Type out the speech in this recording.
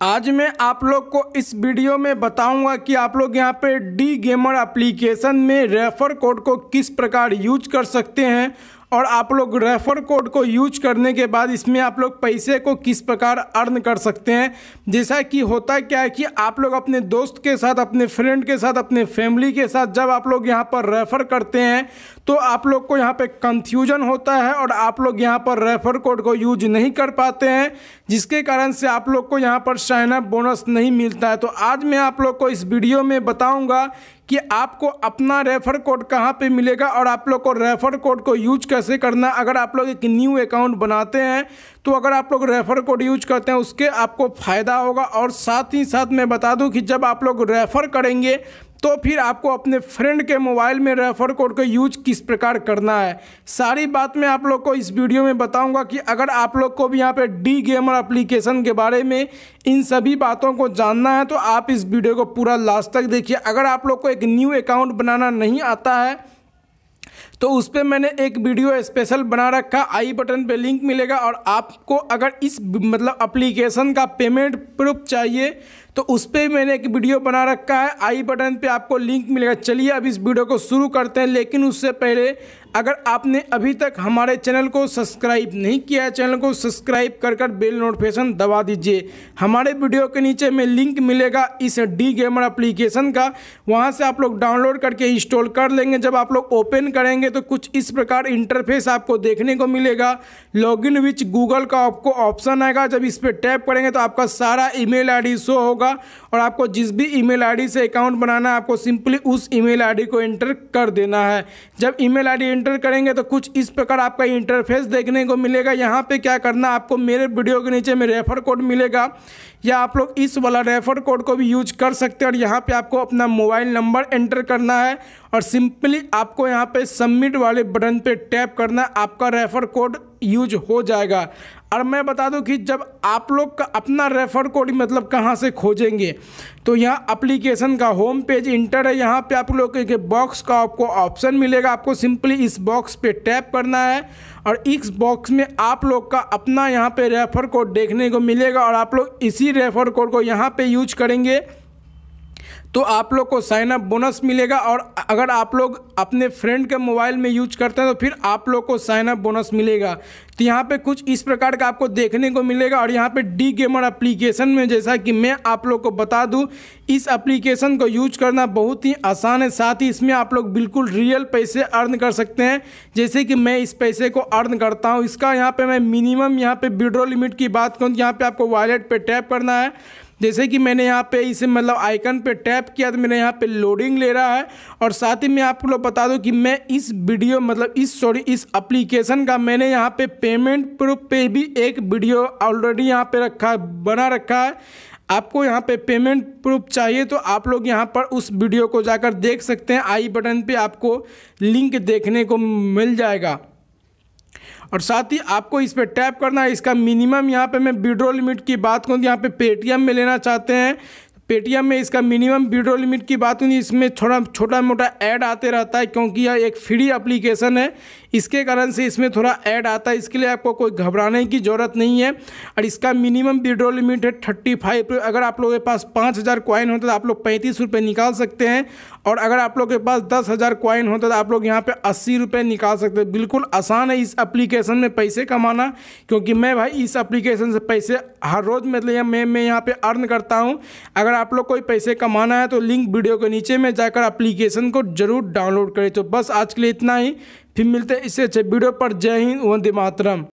आज मैं आप लोग को इस वीडियो में बताऊँगा कि आप लोग यहाँ पे डी गेमर एप्लीकेशन में रेफर कोड को किस प्रकार यूज़ कर सकते हैं और आप लोग रेफर कोड को यूज़ करने के बाद इसमें आप लोग पैसे को किस प्रकार अर्न कर सकते हैं? जैसा कि होता क्या है कि आप लोग अपने दोस्त के साथ, अपने फ्रेंड के साथ, अपने फैमिली के साथ जब आप लोग यहाँ पर रेफ़र करते हैं तो आप लोग को यहाँ पे कंफ्यूजन होता है और आप लोग यहाँ पर रेफ़र कोड को यूज़ नहीं कर पाते हैं, जिसके कारण से आप लोग को यहाँ पर साइनअप बोनस नहीं मिलता है। तो आज मैं आप लोग को इस वीडियो में बताऊँगा कि आपको अपना रेफर कोड कहाँ पे मिलेगा और आप लोग को रेफर कोड को यूज़ कैसे करना अगर आप लोग एक न्यू अकाउंट बनाते हैं तो अगर आप लोग रेफर कोड यूज़ करते हैं, उसके आपको फ़ायदा होगा। और साथ ही साथ मैं बता दूँ कि जब आप लोग रेफ़र करेंगे तो फिर आपको अपने फ्रेंड के मोबाइल में रेफर कोड का यूज़ किस प्रकार करना है? सारी बात मैं आप लोग को इस वीडियो में बताऊँगा कि अगर आप लोग को भी यहाँ पे डी गेमर एप्लीकेशन के बारे में इन सभी बातों को जानना है तो आप इस वीडियो को पूरा लास्ट तक देखिए। अगर आप लोग को एक न्यू अकाउंट बनाना नहीं आता है तो उस पर मैंने एक वीडियो स्पेशल बना रखा आई बटन पे लिंक मिलेगा और आपको अगर इस मतलब एप्लीकेशन का पेमेंट प्रूफ चाहिए तो उस पर मैंने एक वीडियो बना रखा है। आई बटन पे आपको लिंक मिलेगा। चलिए अब इस वीडियो को शुरू करते हैं, लेकिन उससे पहले अगर आपने अभी तक हमारे चैनल को सब्सक्राइब नहीं किया है, चैनल को सब्सक्राइब कर कर बेल नोटिफिकेशन दबा दीजिए। हमारे वीडियो के नीचे में लिंक मिलेगा इस डी गेमर एप्लीकेशन का। वहाँ से आप लोग डाउनलोड करके इंस्टॉल कर लेंगे। जब आप लोग ओपन करेंगे तो कुछ इस प्रकार इंटरफेस आपको देखने को मिलेगा। लॉगिन विच गूगल का आपको ऑप्शन आएगा। जब इस पर टैप करेंगे तो आपका सारा ईमेल आईडी शो होगा। और आपको जिस भी ईमेल आईडी से अकाउंट बनाना है, आपको सिंपली उस ईमेल आईडी को एंटर कर देना है। जब ईमेल आईडी एंटर करेंगे तो कुछ इस प्रकार आपका इंटरफेस देखने को मिलेगा। यहाँ पे क्या करना, आपको मेरे वीडियो के नीचे में रेफर कोड मिलेगा। या आप लोग इस वाला रेफर कोड को भी यूज़ कर सकते हैं और यहाँ पे आपको अपना मोबाइल नंबर एंटर करना है और सिंपली आपको यहाँ पे सबमिट वाले बटन पे टैप करना, आपका रेफर कोड यूज़ हो जाएगा। और मैं बता दूँ कि जब आप लोग का अपना रेफर कोड मतलब कहाँ से खोजेंगे तो यहाँ एप्लीकेशन का होम पेज इंटर है, यहाँ पे आप लोग के बॉक्स का आपको ऑप्शन मिलेगा। आपको सिंपली इस बॉक्स पे टैप करना है और इस बॉक्स में आप लोग का अपना यहाँ पे रेफर कोड देखने को मिलेगा और आप लोग इसी रेफर कोड को यहाँ पर यूज़ करेंगे। तो आप लोग को साइन अप बोनस मिलेगा और अगर आप लोग अपने फ्रेंड के मोबाइल में यूज़ करते हैं तो फिर आप लोग को साइन अप बोनस मिलेगा। तो यहाँ पे कुछ इस प्रकार का आपको देखने को मिलेगा और यहाँ पे डी गेमर एप्लीकेशन में जैसा कि मैं आप लोग को बता दूँ, इस एप्लीकेशन को यूज़ करना बहुत ही आसान है। साथ ही इसमें आप लोग बिल्कुल रियल पैसे अर्न कर सकते हैं। जैसे कि मैं इस पैसे को अर्न करता हूँ। इसका यहाँ पर मैं मिनिमम यहाँ पर विड्रॉ लिमिट की बात करूँ, यहाँ पर आपको वॉलेट पर टैप करना है। जैसे कि मैंने यहाँ पे इसे मतलब आइकन पे टैप किया तो मैंने यहाँ पे लोडिंग ले रहा है। और साथ ही मैं आपको लोग बता दूँ कि मैं इस वीडियो मतलब इस सॉरी इस एप्लीकेशन का मैंने यहाँ पे पेमेंट प्रूफ पे भी एक वीडियो ऑलरेडी यहाँ पे रखा, बना रखा है। आपको यहाँ पे पेमेंट प्रूफ चाहिए तो आप लोग यहाँ पर उस वीडियो को जाकर देख सकते हैं। आई बटन पे आपको लिंक देखने को मिल जाएगा। और साथ ही आपको इस पर टैप करना है, इसका मिनिमम यहाँ पे मैं विड्रो लिमिट की बात करूँ यहाँ पे पेटीएम में लेना चाहते हैं। पेटीएम में इसका मिनिमम विड्रो लिमिट की बात हुई, इसमें थोड़ा छोटा मोटा ऐड आते रहता है, क्योंकि यह एक फ्री एप्लीकेशन है। इसके कारण से इसमें थोड़ा ऐड आता है, इसके लिए आपको कोई घबराने की ज़रूरत नहीं है। और इसका मिनिमम विड्रो लिमिट है थर्टी फाइव अगर आप लोगों के पास पाँच हज़ार कॉइन होता तो आप लोग पैंतीस रुपये निकाल सकते हैं। और अगर आप लोग के पास दस हज़ार कॉइन होता तो आप लोग यहाँ पर अस्सी रुपये निकाल सकते हैं। बिल्कुल आसान है इस एप्लीकेशन में पैसे कमाना, क्योंकि मैं भाई इस एप्लीकेशन से पैसे हर रोज़ मतलब मैं मैं यहाँ पे अर्न करता हूँ। अगर आप लोग कोई पैसे कमाना है तो लिंक वीडियो के नीचे में जाकर एप्लीकेशन को ज़रूर डाउनलोड करें। तो बस आज के लिए इतना ही। फिर मिलते हैं इससे अच्छे वीडियो पर। जय हिंद, वंदे मातरम।